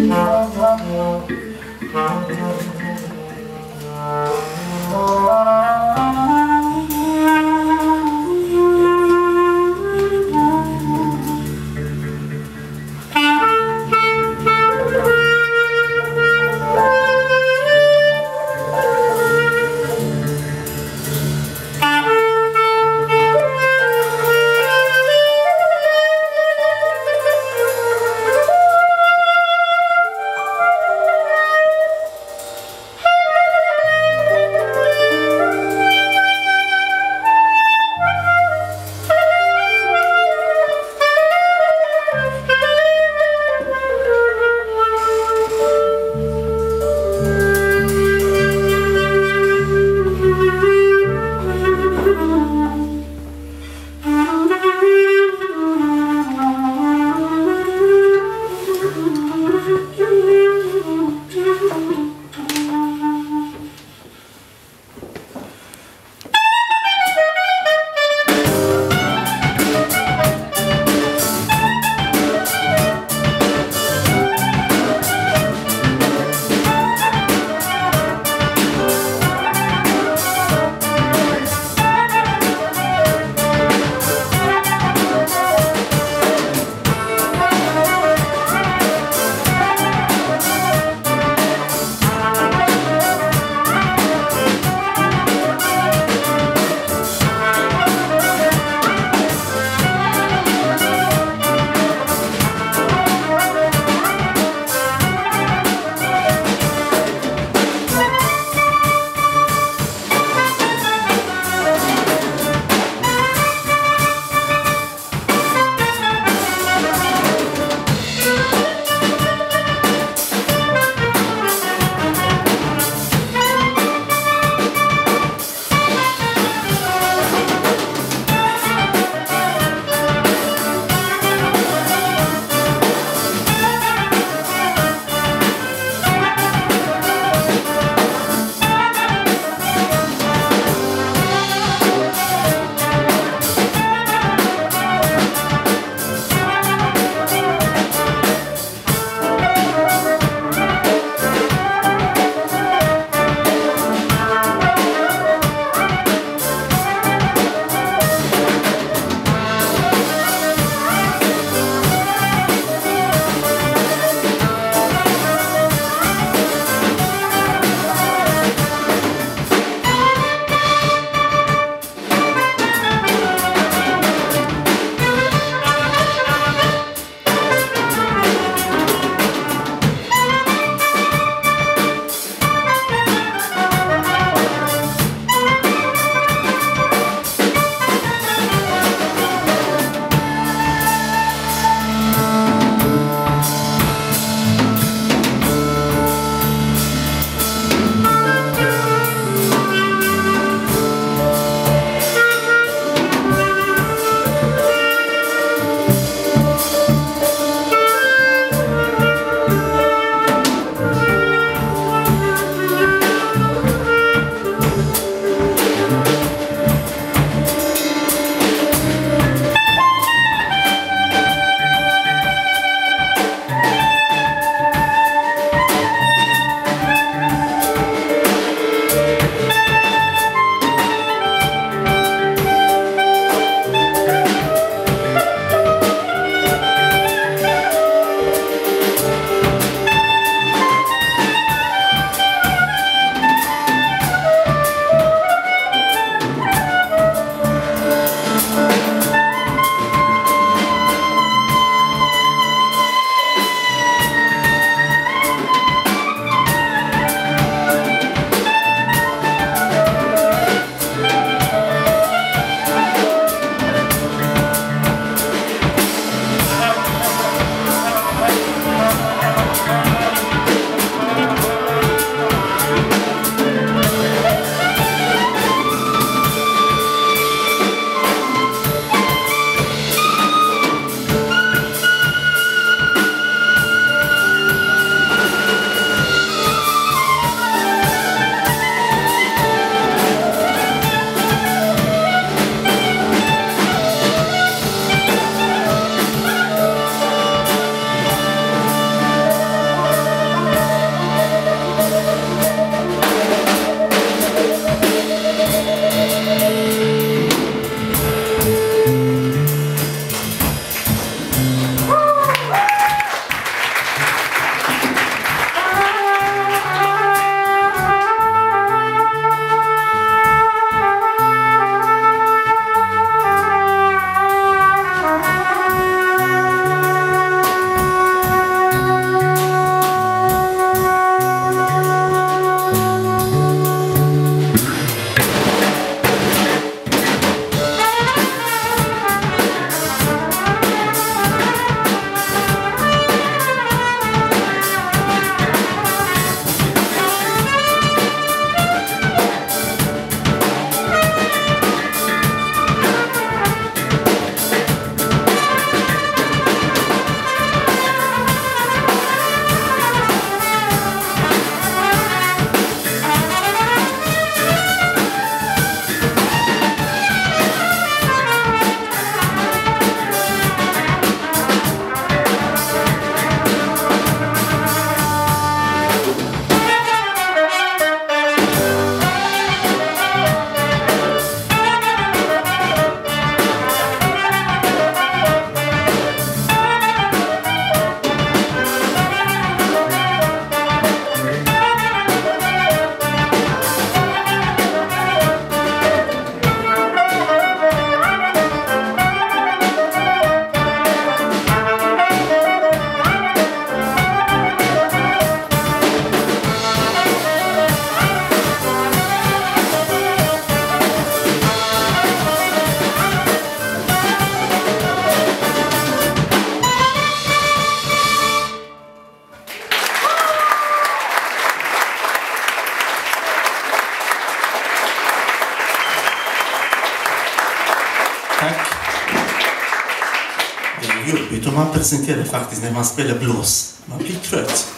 Música utan man presenterar faktiskt när man spelar blås. Man blir trött.